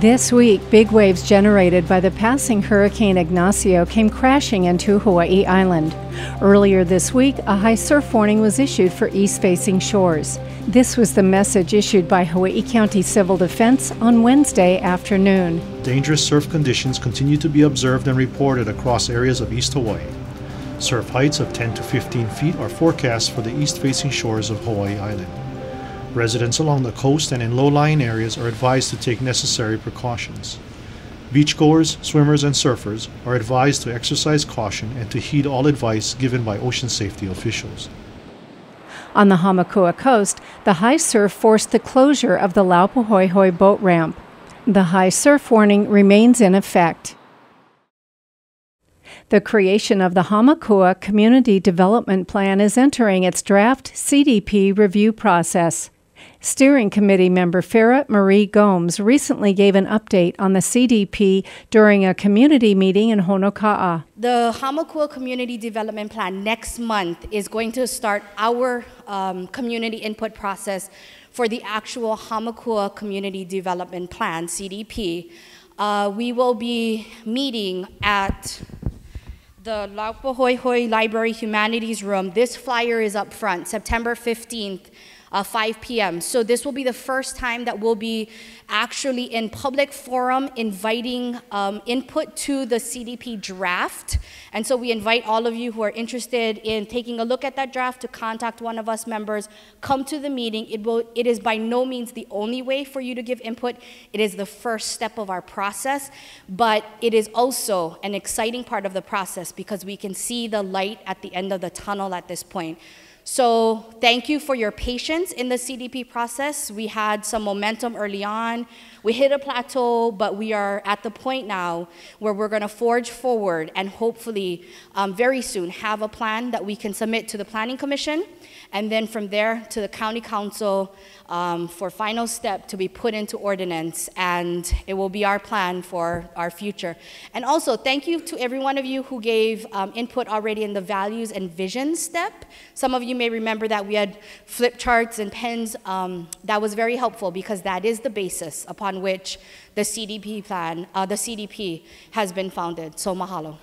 This week, big waves generated by the passing Hurricane Ignacio came crashing into Hawaii Island. Earlier this week, a high surf warning was issued for east facing shores. This was the message issued by Hawaii County Civil Defense on Wednesday afternoon. Dangerous surf conditions continue to be observed and reported across areas of East Hawaii. Surf heights of 10 to 15 feet are forecast for the east facing shores of Hawaii Island. Residents along the coast and in low lying areas are advised to take necessary precautions. Beachgoers, swimmers, and surfers are advised to exercise caution and to heed all advice given by ocean safety officials. On the Hamakua coast, the high surf forced the closure of the Laupahoehoe boat ramp. The high surf warning remains in effect. The creation of the Hamakua Community Development Plan is entering its draft CDP review process. Steering Committee member Farah Marie Gomes recently gave an update on the CDP during a community meeting in Honoka'a. The Hamakua Community Development Plan next month is going to start our um, community input process for the actual Hamakua Community Development Plan, CDP. Uh, we will be meeting at the Laupahoehoe Library Humanities Room. This flyer is up front, September 15th uh, 5 p.m. So this will be the first time that we'll be actually in public forum inviting um, input to the CDP draft. And so we invite all of you who are interested in taking a look at that draft to contact one of us members, come to the meeting. It, will, it is by no means the only way for you to give input. It is the first step of our process, but it is also an exciting part of the process because we can see the light at the end of the tunnel at this point. So thank you for your patience in the CDP process. We had some momentum early on. We hit a plateau, but we are at the point now where we're going to forge forward and hopefully um, very soon have a plan that we can submit to the Planning Commission and then from there to the County Council um, for final step to be put into ordinance, and it will be our plan for our future. And also, thank you to every one of you who gave um, input already in the values and vision step. Some of you may remember that we had flip charts and pens. Um, that was very helpful because that is the basis upon which the CDP plan, uh, the CDP has been founded. So mahalo.